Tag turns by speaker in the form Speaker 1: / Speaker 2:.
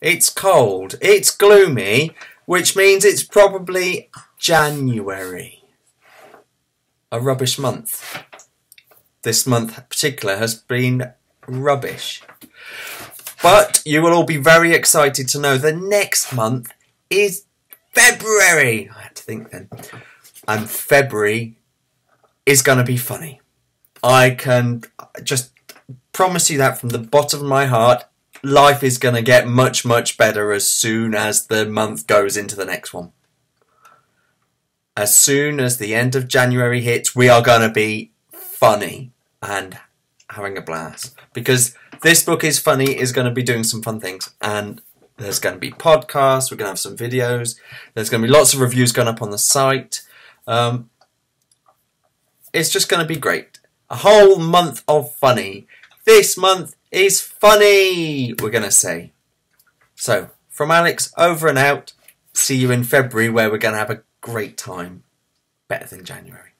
Speaker 1: It's cold. It's gloomy, which means it's probably January. A rubbish month. This month in particular has been rubbish. But you will all be very excited to know the next month is February. I had to think then. And February is going to be funny. I can just promise you that from the bottom of my heart. Life is going to get much, much better as soon as the month goes into the next one. As soon as the end of January hits, we are going to be funny and having a blast. Because this book is funny, is going to be doing some fun things. And there's going to be podcasts, we're going to have some videos, there's going to be lots of reviews going up on the site. Um, it's just going to be great. A whole month of funny. This month is funny, we're going to say. So, from Alex, over and out. See you in February where we're going to have a great time. Better than January.